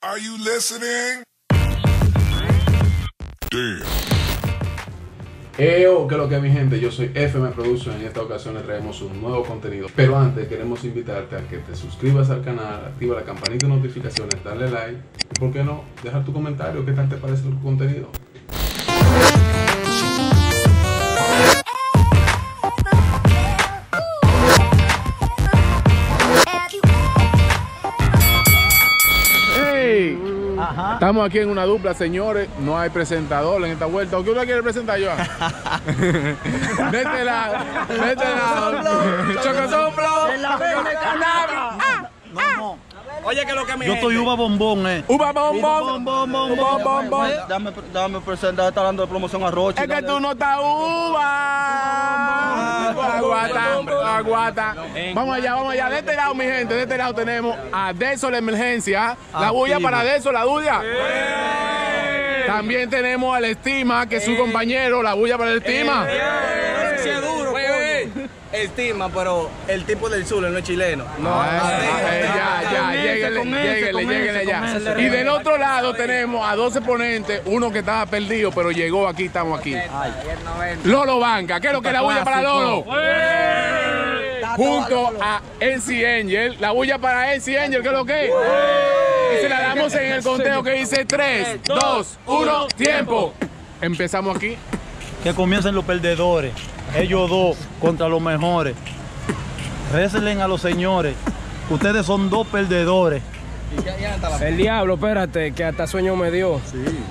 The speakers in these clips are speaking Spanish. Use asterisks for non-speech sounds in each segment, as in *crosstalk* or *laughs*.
Are you listening? Damn. Eo, que lo que mi gente, yo soy FM Production. En esta ocasión le traemos un nuevo contenido. Pero antes queremos invitarte a que te suscribas al canal, activa la campanita de notificaciones, darle like y, ¿por qué no? Dejar tu comentario. ¿Qué tal te parece el contenido? Estamos aquí en una dupla, señores. No hay presentador en esta vuelta. ¿O qué usted quiere presentar, Joan? *laughs* de este lado, de este lado. Chocosoplo. En la verde cannabis. No, no. Oye, que lo que me Yo soy uva bombón, eh. Uva bombón. Bom, bom, Bom, bom, bom. Dame, dame presentar, está dando de promoción a Roche. Es que tú no estás uva. Aguata. Vamos allá, vamos allá. De este lado, mi gente, de este lado tenemos a Deso la emergencia. La bulla para Deso, la bulla. También tenemos al Estima, que es su compañero, la bulla para el Estima. Estima, pero el tipo del sur, él no es chileno. No, Ah, eh, ya, ya, lléguenle, lléguenle, lléguenle ya. Y del otro lado tenemos a dos exponentes, uno que estaba perdido, pero llegó aquí, estamos aquí. Lolo Banca, ¿qué es lo que es la bulla para Lolo? Junto a NC Angel, la bulla para NC Angel, ¿qué es lo que es? Y se la damos en el conteo que dice 3, 2, 1, tiempo. Empezamos aquí. Que comiencen los perdedores. Ellos dos contra los mejores. Récelen a los señores. Ustedes son dos perdedores. El diablo, espérate, que hasta sueño me dio.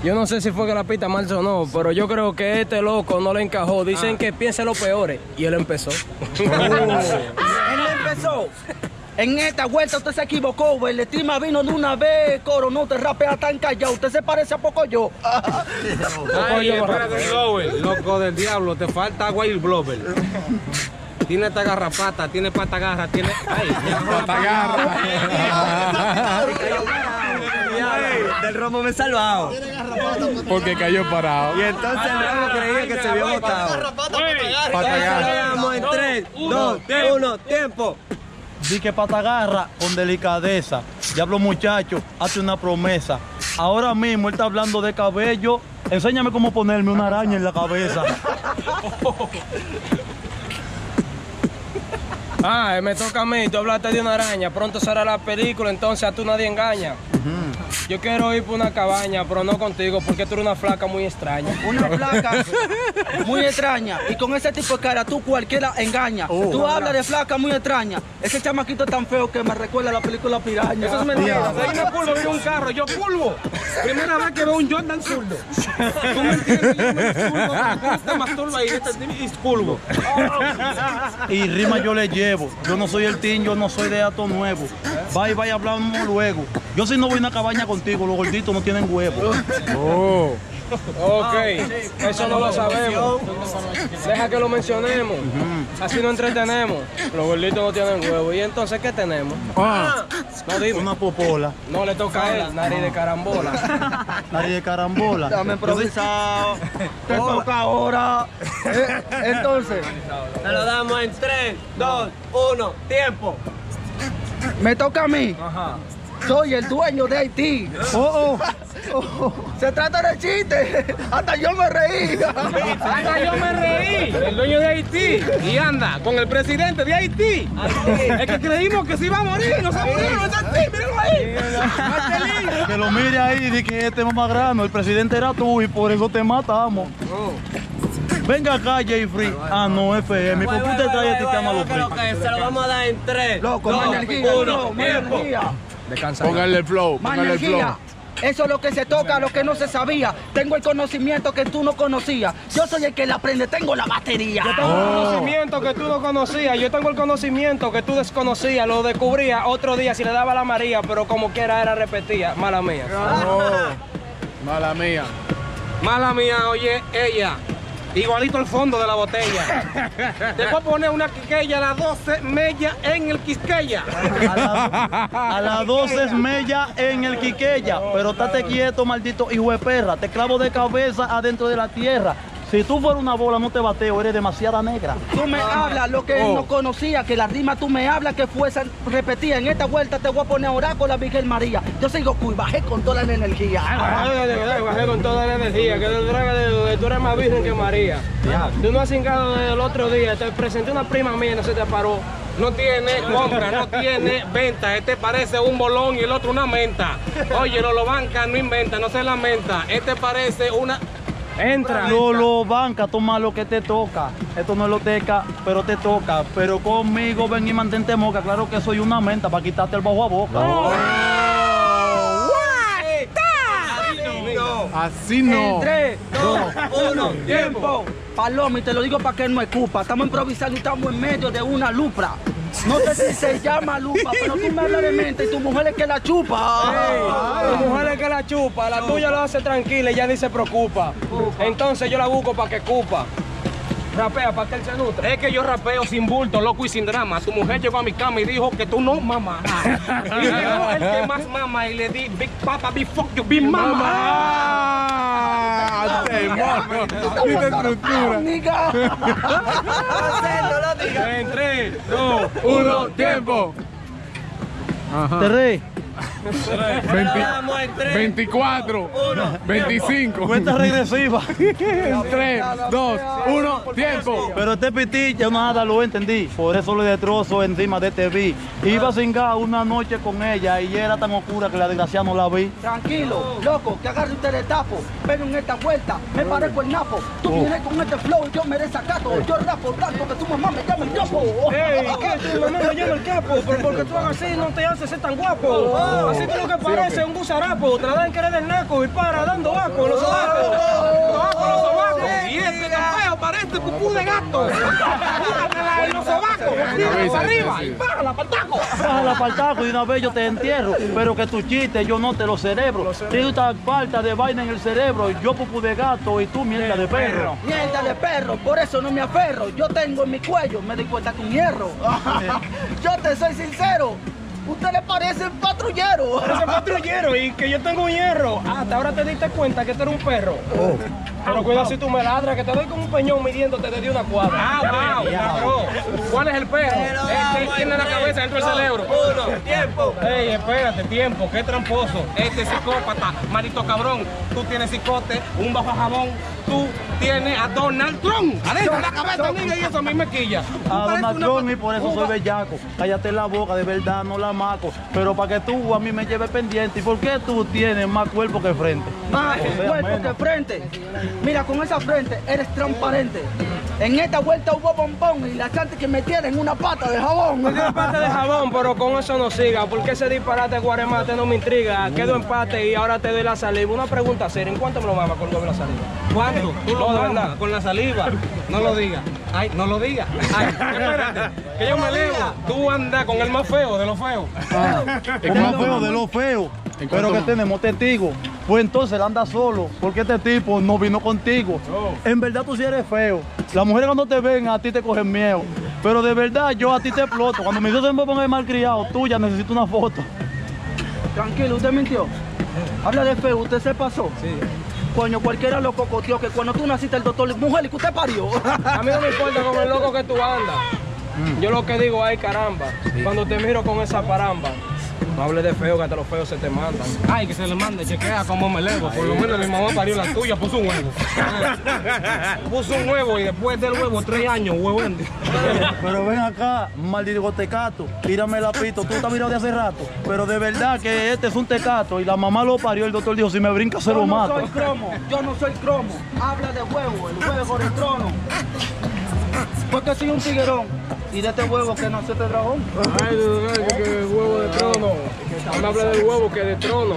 Yo no sé si fue que la pista mal sonó, pero yo creo que este loco no le encajó. Dicen que piense lo peores y él empezó. *laughs* Él empezó. En esta vuelta usted se equivocó, el estima vino de una vez, coro, no te rapea tan callado, usted se parece a poco yo. *laughs* Ay, espérate, Glover, loco del diablo, te falta Wild Glover. Tiene esta garrapata, tiene pata garra, tiene. Ay, Del romo me he salvado. Porque cayó parado. Y entonces el romo creía que se había botado. Patagarra. en 3, 2, 1, tiempo. Di que patagarra con delicadeza. Diablo muchacho, hazte una promesa. Ahora mismo él está hablando de cabello. Enséñame cómo ponerme una araña en la cabeza. Ah, me toca a mí, tú hablaste de una araña, pronto será la película, entonces a tú nadie engaña. Yo quiero ir por una cabaña, pero no contigo, porque tú eres una flaca muy extraña. Una flaca *laughs* muy extraña. Y con ese tipo de cara tú cualquiera engaña. Tú hablas de flaca muy extraña. Ese chamaquito tan feo que me recuerda a la película Piraña. Eso es mentira. Hay una curva, vi un carro, yo pulvo. Primera vez que veo un Jordan zurdo. ¿Tú me entiendes? Yo me zurdo, me gusta masturba y este pulvo. Y rima yo le llevo. Yo no soy el team, yo no soy de datos nuevos. Vaya, vaya, hablamos luego. Yo si no voy a una cabaña contigo, los gorditos no tienen huevo. Oh. Ok, eso no lo sabemos. Deja que lo mencionemos. Así nos entretenemos. Los gorditos no tienen huevo. ¿Y entonces qué tenemos? Ah. No dime. Una popola, No le toca a él, nariz de carambola. *laughs* nadie de carambola. Dame improvisado. Te toca ahora. *laughs* Eh, entonces, Se lo damos en 3, 2, 1, tiempo. Me toca a mí. Soy el dueño de Haití. Oh, oh. *laughs* Se trata de chiste. Hasta yo me reí. Hasta yo me reí. El dueño de Haití. Y anda con el presidente de Haití. Es que creímos que se iba a morir. No se murió. No está Haití. Míralo ahí. Que lo mire ahí, di que este es más grano. El presidente era tú y por eso te matamos. Venga acá, Jeffrey. Ah, no, FM. ¿Por qué usted trae este tema a los free? Se lo vamos a dar en 3, Loco, más energía. no, más energía. Descansa. Póngale el flow, Más póngale el flow. energía. Eso es lo que se toca, lo que no se sabía. Tengo el conocimiento que tú no conocías. Yo soy el que le aprende, tengo la batería. Tengo el conocimiento que tú no conocías, yo tengo el conocimiento que tú desconocías, lo descubría otro día si le daba la María, pero como quiera era repetida, mala mía. *laughs* Mala mía. Mala mía, oye, ella. Igualito al fondo de la botella. Te voy a poner una quiqueya a las 12 mella en el quisqueya. A, la- a las 12 es mella en el Quiqueya. Pero estate quieto, maldito hijo de perra. Te clavo de cabeza adentro de la tierra. Si tú fueras una bola, no te bateo, eres demasiada negra. Tú me hablas lo que él no conocía, que la rima tú me hablas que fuese repetida. En esta vuelta te voy a poner a orar con la Virgen María. Yo soy Goku y bajé con toda la energía. Bajé con toda la energía, que tú eres más virgen que María. Tú no has cingado desde el otro día, te presenté una prima mía y no se te paró. No tiene compra, no tiene venta. Este parece un bolón y el otro una menta. Oye, Lolo Banca no inventa, no se lamenta. Este parece una. Entra. Lolo banca, toma lo que te toca. Esto no es lo teca, pero te toca. Pero conmigo ven y mantente moca. Claro que soy una menta para quitarte el bajo a boca. Así no. En 3, 2, 1, tiempo. Paloma, y te lo digo para que no escupa. Estamos improvisando y estamos en medio de una lupra. No sé si se llama lupa, pero tú me hablas de mente y tu mujer es que la chupa. La mujer es que la chupa, la tuya lo hace tranquila y ya ni se preocupa. Entonces yo la busco para que cupa. Rapea para que él se nutre. Es que yo rapeo sin bulto, loco y sin drama. Tu mujer llegó a mi cama y dijo que tú no mamá. *laughs* Y llegó el que más mama y le di Big Papa, Big Fuck You, Big Mama. Ah, demonio. Qué estructura. Amiga. En 3, 2, Uno, tiempo. Te re, 24, 25, cuenta regresiva. 3, 2, 1, tiempo. Pero este pití ya nada lo entendí. Por eso le destrozo encima de este vi. Iba a cingar una noche con ella y era tan oscura que la desgracia no la vi. Tranquilo, loco, que agarre usted el tapo. Pero en esta vuelta me parezco el napo. Tú vienes con este flow y yo me desacato. Yo rapo tanto que tu mamá me llama el topo. ¡Ey! ¿Qué? Tu mamá me llama el capo, pero porque tú hagas así no te haces ser tan guapo. Así que lo que parece un gusarapo, te la dan que eres del naco y para dando vaco en los sobacos. Sobacos, *laughs* los sobacos. Y este tan feo parece pupú de gato. Los sobacos. Tírala para arriba y párala para el taco. Para el taco y de una vez yo te entierro. Pero que tu chiste yo no te lo cerebro. Tienes esta falta de vaina en el cerebro. Yo pupu de gato y tú mierda de perro. Mierda de perro, por eso no me aferro. Yo tengo en mi cuello, me di cuenta que un hierro. *laughs* yo te soy sincero. Usted le parece un patrullero. Ese patrullero y que yo tengo un hierro. Hasta ahora te diste cuenta que tú eres un perro. Pero cuidado si tú me ladras, que te doy con un peñón midiéndote desde una cuadra. Ah, wow. ¿Cuál es el perro? Este tiene la cabeza dentro del cerebro. tiempo. Ey, espérate, tiempo, qué tramposo. Este es psicópata, marito cabrón. Tú tienes cicote, un bajo jabón. Tú tienes a Donald Trump adentro de la cabeza, niña, y eso a mí me quilla. A Donald Trump y por eso soy bellaco. Cállate la boca, de verdad no la Pero para que tú a mí me lleves pendiente. ¿Y por qué tú tienes más cuerpo que frente? Más O sea, cuerpo menos. que frente. Mira, con esa frente eres transparente. En esta vuelta hubo bombón y la chante que me tiene en una pata de jabón. Me dio empate de jabón, pero con eso no siga, porque ese disparate guaremate no me intriga. Quedo empate y ahora te doy la saliva. Una pregunta seria, ¿en cuánto me lo mama con la saliva? ¿Cuánto? Tú lo No, de mamas verdad. con la saliva. No lo digas. Ay, no lo digas. Ay, espérate, que yo me elevo. Tú andas con el más feo de los feos. El más feo de lo feo. Pero que tenemos testigos. Pues entonces él anda solo, porque este tipo no vino contigo. En verdad tú sí eres feo. Las mujeres cuando te ven a ti te cogen miedo. Pero de verdad yo a ti te exploto. Cuando me dicen me pongo malcriado, tuya necesito una foto. Tranquilo, usted mintió. Habla de feo, usted se pasó. Sí. Coño, cualquiera lo cocoteó que cuando tú naciste el doctor, mujer, y que usted parió. *laughs* A mí no me importa con el loco que tú andas. Yo lo que digo, ay caramba, cuando te miro con esa paramba, no hables de feo, que hasta los feos se te mandan. Ay, que se le mande, chequea cómo me elevo. Por lo menos mi mamá parió la tuya, puso un huevo. *laughs* puso un huevo y después del huevo, tres años, huevón. Pero ven acá, maldito tecato, tírame la pito, tú estás mirando de hace rato. Pero de verdad que este es un tecato y la mamá lo parió, el doctor dijo, si me brinca se Yo lo no mato. soy cromo, yo no soy cromo. Habla de huevo, el huevo del trono. Porque soy un tiguerón. Y de este huevo que no se te dragón. Ay, que, huevo de trono. No me hable del huevo que de trono.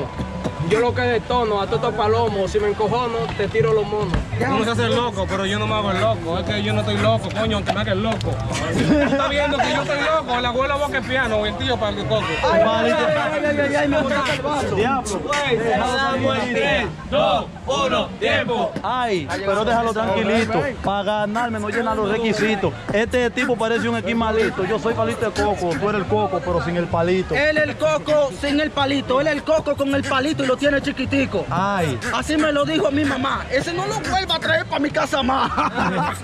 Yo lo que de tono, a todo palomo, si me encojono, te tiro los monos. Uno se hace el loco, pero yo no me hago el loco. Es que yo no estoy loco, coño, aunque me haga el loco. Tú estás viendo que yo estoy loco, el abuelo boca es piano, el tío para el coco. Ay, ay, ay, ay, ay, ay, ay, me botaste el vaso. Diablo. dos, uno, tiempo. Ay, pero déjalo tranquilito. Para ganarme no llena los requisitos. Este tipo parece un esquimalito. Yo soy palito de coco, tú eres el coco, pero sin el palito. Él el coco sin el palito, él el coco con el palito y lo tiene chiquitico. Ay. Así me lo dijo mi mamá. Ese no lo vuelva a traer para mi casa más. *laughs*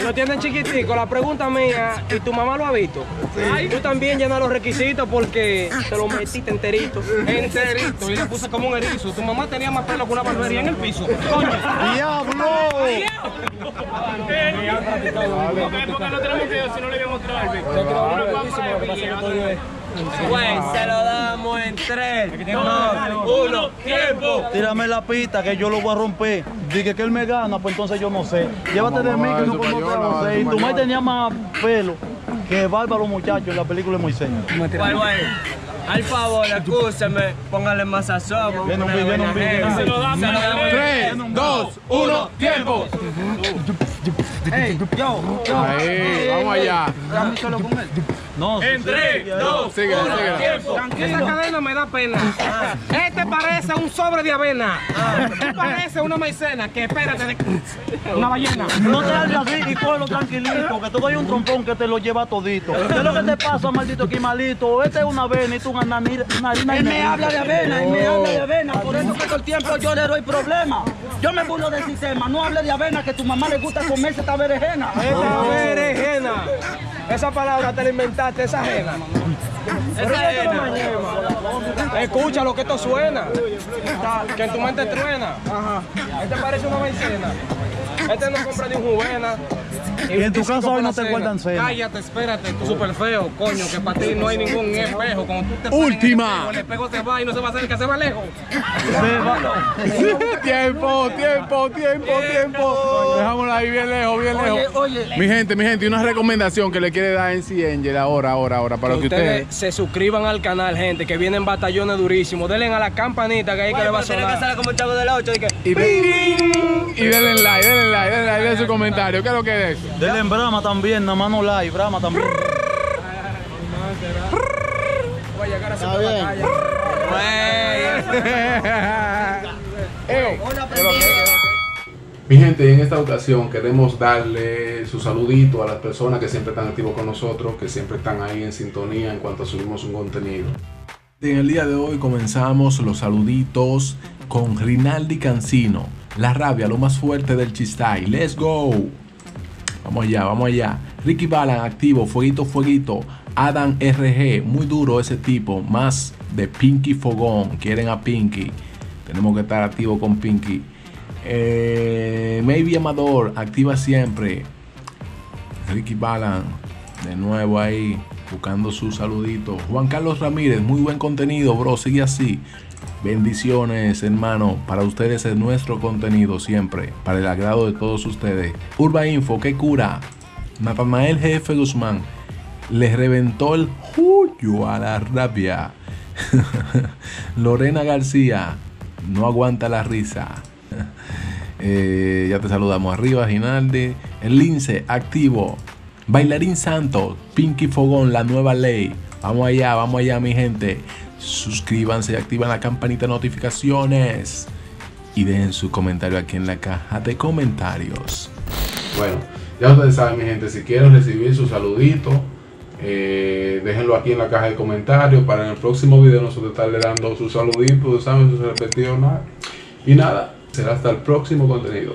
Lo tienen chiquitico. La pregunta mía, ¿y tu mamá lo ha visto? Sí. Tú también llenas los requisitos porque te lo metiste enterito. Enterito. Y le puse como un erizo. Tu mamá tenía más pelo que una barbería en el piso. Coño. ¡Diablo! Porque no tenemos que si no le voy a mostrar el Pues se lo damos en 3, 2, 1, tiempo. Tírame la pista que yo lo voy a romper. Dije que él me gana, pues entonces yo no sé. Llévate de mí que no puedo no sé. Y tu madre tenía más pelo que bárbaro muchacho en la película de Moisés. Bueno, bueno. Al favor, escúcheme, póngale más sazón. Viene un video, viene un video. Se lo damos. 3, 2, 1, tiempo. Ey, yo, yo. Ahí, vamos allá. Con él. No, En 3, 2, Sigue, sigue. tiempo. Esa cadena me da pena. Este parece un sobre de avena. Este parece una maicena. Que espérate, de... una ballena. No te hables así y cógelo tranquilito, que tú hay un trompón que te lo lleva todito. ¿Qué es lo que te pasa, maldito aquí malito? Este es una avena y tú una harina Él me habla de avena, él me habla de avena, por eso que todo el tiempo yo le doy problemas. Yo me burlo del sistema, no hable de avena, que tu mamá le gusta comerse esta berenjena. Esa berenjena. Esa palabra te la inventaste, esa ajena. Esa. Escucha lo que esto suena. Que en tu mente truena. Este parece una maicena. Este no compra ni un juvena. Y *laughs* en tu por hoy no te guardan cena. Cállate, espérate, tú súper feo, coño, que para ti no hay ningún espejo. Cuando tú te en el Última. espejo, El espejo se va y no se va a acercar, se va lejos. *laughs* tiempo, tiempo, tiempo, tiempo. Dejámoslo ahí bien lejos, bien Oye, lejos. oye. Mi gente, mi gente, y una recomendación que le quiere dar en Angel ahora, ahora, ahora, para que ustedes ustedes. se suscriban al canal, gente, que vienen batallones durísimos. Denle a la campanita que ahí que le va a sonar. como el chavo del 8 y que Y, y denle like, denle like, denle like, denle su comentario. ¿Qué es lo que es? Dele en Brahma también, nada más no like, Brahma también. Voy a llegar a hacer la calle. Eo. Mi gente, en esta ocasión queremos darle su saludito a las personas que siempre están activos con nosotros, que siempre están ahí en sintonía en cuanto subimos un contenido. En el día de hoy comenzamos los saluditos con Rinaldi Cancino, la rabia, lo más fuerte del chistay. ¡Let's go! Vamos allá, vamos allá. Ricky Balan, activo, fueguito, fueguito. Adam RG, muy duro ese tipo, más de Pinky Fogón. Quieren a Pinky. Tenemos que estar activos con Pinky. Eh, Maybe Amador, activa siempre. Ricky Balan, de nuevo ahí, buscando su saludito. Juan Carlos Ramírez, muy buen contenido, bro. Sigue así. Bendiciones, hermano. Para ustedes es nuestro contenido siempre. Para el agrado de todos ustedes. Urba Info, qué cura. Natanael Jefe Guzmán. Le reventó el juyo a la rabia. *laughs* Lorena García. No aguanta la risa. *laughs* Eh, ya te saludamos arriba, Ginaldi. El Lince, activo. Bailarín Santos, Pinky Fogón, la nueva ley. Vamos allá, vamos allá, mi gente. Suscríbanse y activan la campanita de notificaciones. Y dejen su comentario aquí en la caja de comentarios. Bueno, ya ustedes saben, mi gente, si quieren recibir su saludito, eh, déjenlo aquí en la caja de comentarios para en el próximo video nosotros estarle dando su saludito, saben, sus respectivos nada. Y nada, será hasta el próximo contenido.